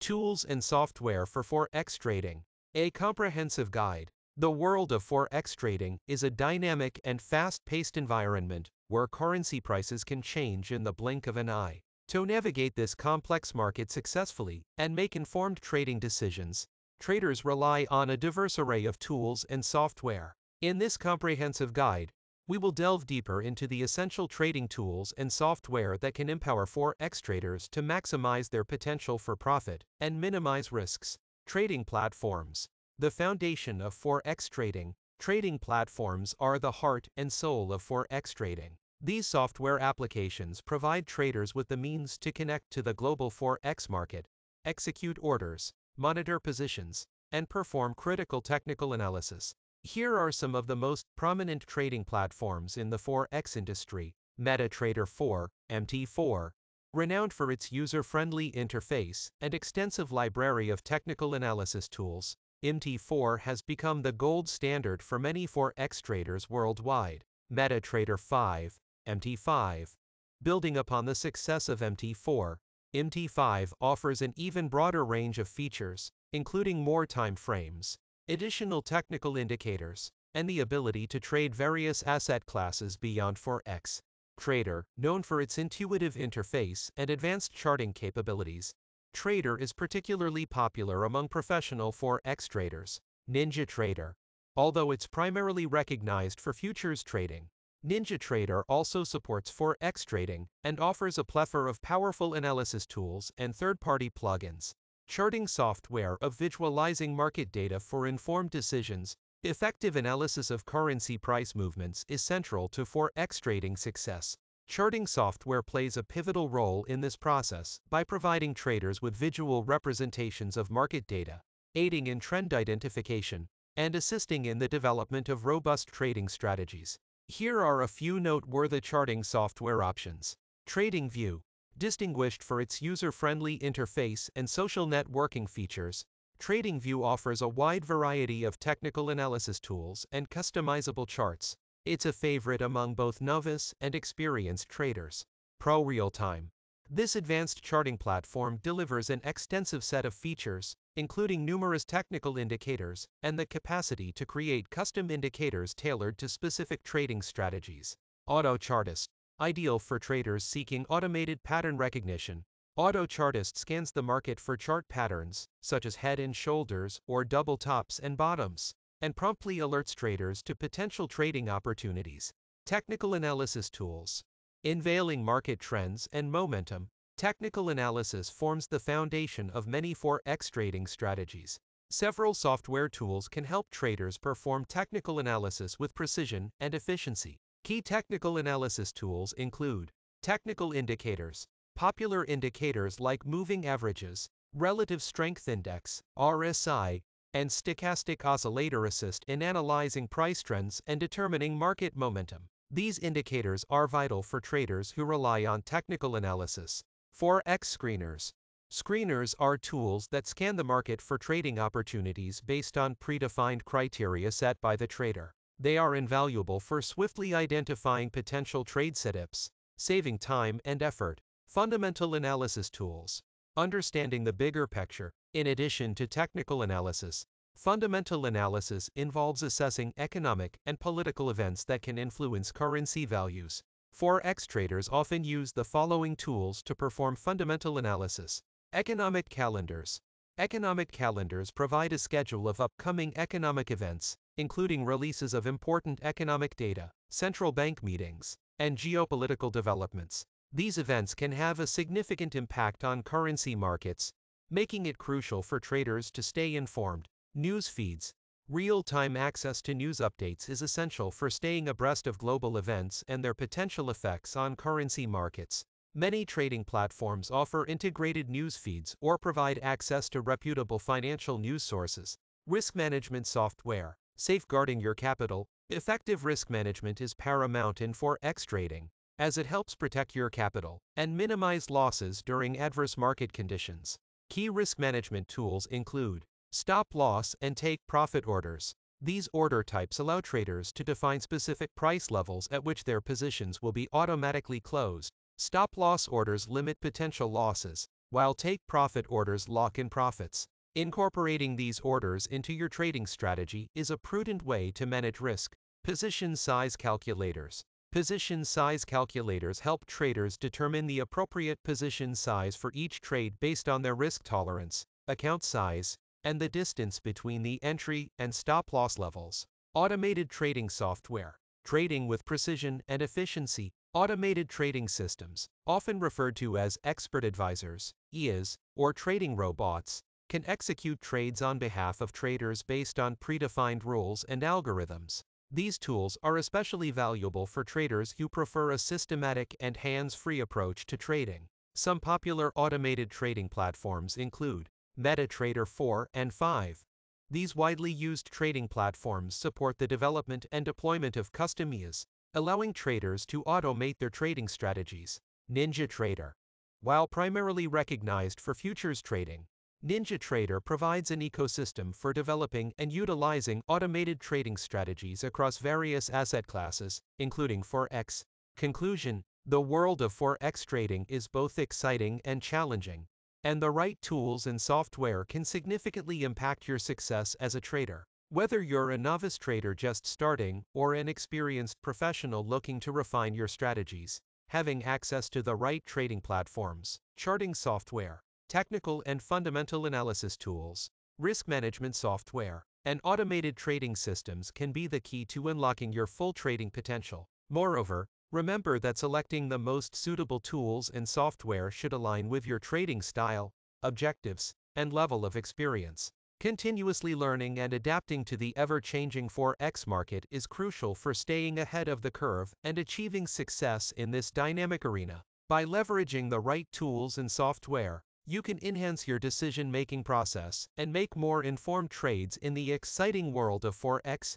Tools and Software for Forex Trading. A comprehensive guide. The world of Forex trading is a dynamic and fast paced environment where currency prices can change in the blink of an eye. To navigate this complex market successfully and make informed trading decisions, traders rely on a diverse array of tools and software. In this comprehensive guide, we will delve deeper into the essential trading tools and software that can empower Forex traders to maximize their potential for profit and minimize risks. Trading platforms. The foundation of Forex trading, trading platforms are the heart and soul of Forex trading. These software applications provide traders with the means to connect to the global Forex market, execute orders, monitor positions, and perform critical technical analysis. Here are some of the most prominent trading platforms in the Forex industry. MetaTrader 4, MT4, renowned for its user-friendly interface and extensive library of technical analysis tools, MT4 has become the gold standard for many Forex traders worldwide. MetaTrader 5, MT5. Building upon the success of MT4, MT5 offers an even broader range of features, including more time frames, additional technical indicators, and the ability to trade various asset classes beyond Forex. Trader, known for its intuitive interface and advanced charting capabilities, Trader is particularly popular among professional Forex traders. NinjaTrader. Although it's primarily recognized for futures trading, NinjaTrader also supports Forex trading and offers a plethora of powerful analysis tools and third-party plugins. Charting software of visualizing market data for informed decisions, effective analysis of currency price movements is central to Forex trading success. Charting software plays a pivotal role in this process by providing traders with visual representations of market data, aiding in trend identification, and assisting in the development of robust trading strategies. Here are a few noteworthy charting software options. TradingView, distinguished for its user-friendly interface and social networking features, TradingView offers a wide variety of technical analysis tools and customizable charts, it's a favorite among both novice and experienced traders. Pro Real Time. This advanced charting platform delivers an extensive set of features, including numerous technical indicators and the capacity to create custom indicators tailored to specific trading strategies. Auto Chartist. Ideal for traders seeking automated pattern recognition. Auto Chartist scans the market for chart patterns, such as head and shoulders or double tops and bottoms and promptly alerts traders to potential trading opportunities. Technical analysis tools. Unveiling market trends and momentum, technical analysis forms the foundation of many Forex trading strategies. Several software tools can help traders perform technical analysis with precision and efficiency. Key technical analysis tools include technical indicators, popular indicators like moving averages, relative strength index, RSI, and stochastic oscillator assist in analyzing price trends and determining market momentum. These indicators are vital for traders who rely on technical analysis. Forex screeners. Screeners are tools that scan the market for trading opportunities based on predefined criteria set by the trader. They are invaluable for swiftly identifying potential trade setups, saving time and effort. Fundamental analysis tools. Understanding the bigger picture, in addition to technical analysis, fundamental analysis involves assessing economic and political events that can influence currency values. Forex traders often use the following tools to perform fundamental analysis. Economic calendars. Economic calendars provide a schedule of upcoming economic events, including releases of important economic data, central bank meetings, and geopolitical developments. These events can have a significant impact on currency markets, making it crucial for traders to stay informed. News feeds. Real-time access to news updates is essential for staying abreast of global events and their potential effects on currency markets. Many trading platforms offer integrated news feeds or provide access to reputable financial news sources. Risk management software. Safeguarding your capital. Effective risk management is paramount in Forex trading, as it helps protect your capital and minimize losses during adverse market conditions. Key risk management tools include stop loss and take profit orders. These order types allow traders to define specific price levels at which their positions will be automatically closed. Stop loss orders limit potential losses, while take profit orders lock in profits. Incorporating these orders into your trading strategy is a prudent way to manage risk. Position size calculators. Position size calculators help traders determine the appropriate position size for each trade based on their risk tolerance, account size, and the distance between the entry and stop loss levels. Automated trading software. Trading with precision and efficiency. Automated trading systems, often referred to as expert advisors, EAs, or trading robots, can execute trades on behalf of traders based on predefined rules and algorithms. These tools are especially valuable for traders who prefer a systematic and hands-free approach to trading. Some popular automated trading platforms include MetaTrader 4 and 5. These widely used trading platforms support the development and deployment of custom EAs, allowing traders to automate their trading strategies. NinjaTrader. While primarily recognized for futures trading, NinjaTrader provides an ecosystem for developing and utilizing automated trading strategies across various asset classes, including Forex. Conclusion The world of Forex trading is both exciting and challenging, and the right tools and software can significantly impact your success as a trader. Whether you're a novice trader just starting or an experienced professional looking to refine your strategies, having access to the right trading platforms, charting software, technical and fundamental analysis tools, risk management software, and automated trading systems can be the key to unlocking your full trading potential. Moreover, remember that selecting the most suitable tools and software should align with your trading style, objectives, and level of experience. Continuously learning and adapting to the ever-changing Forex market is crucial for staying ahead of the curve and achieving success in this dynamic arena. By leveraging the right tools and software, you can enhance your decision-making process and make more informed trades in the exciting world of Forex.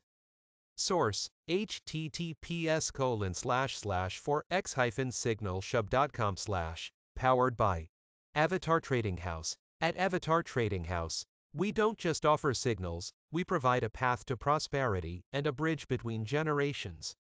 Source, https colon slash slash forex hyphen signalshub.com slash, powered by Avatar Trading House. At Avatar Trading House, we don't just offer signals, we provide a path to prosperity and a bridge between generations.